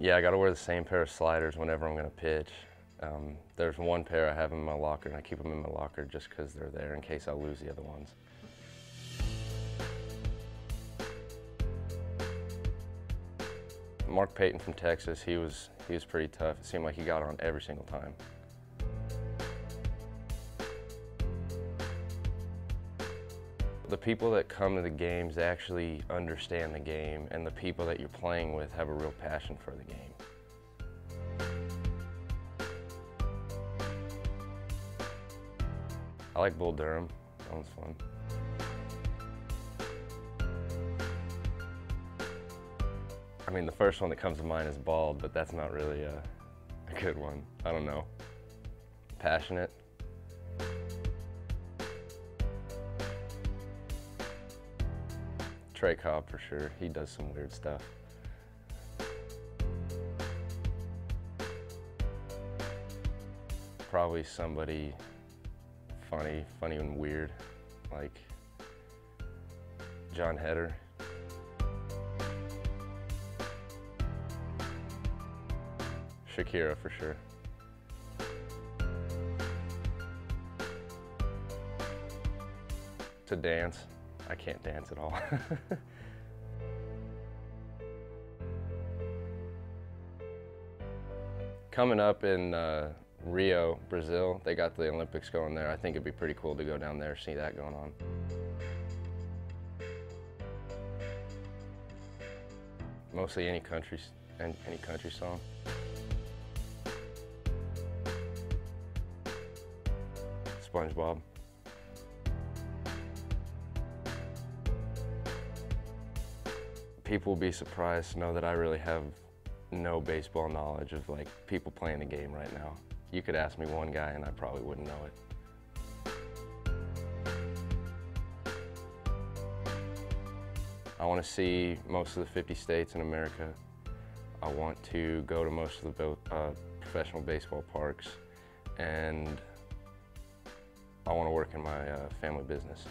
Yeah, I got to wear the same pair of sliders whenever I'm to pitch. Um, there's one pair I have in my locker, and I keep them in my locker just because they're there in case I lose the other ones. Mark Payton from Texas, he was, he was pretty tough. It seemed like he got on every single time. The people that come to the games, actually understand the game, and the people that you're playing with have a real passion for the game. I like Bull Durham. That one's fun. I mean, the first one that comes to mind is bald, but that's not really a, a good one. I don't know. Passionate. Trey Cobb for sure. He does some weird stuff. Probably somebody funny, funny and weird, like Jon Heder. Shakira for sure. To dance, I can't dance at all. Coming up in uh, Rio, Brazil, they got the Olympics going there. I think it'd be pretty cool to go down there, see that going on. Mostly any country, any country song. SpongeBob. People will be surprised to know that I really have no baseball knowledge of like people playing the game right now. You could ask me one guy and I probably wouldn't know it. I want to see most of the 50 states in America. I want to go to most of the uh, professional baseball parks and I want to work in my uh, family business.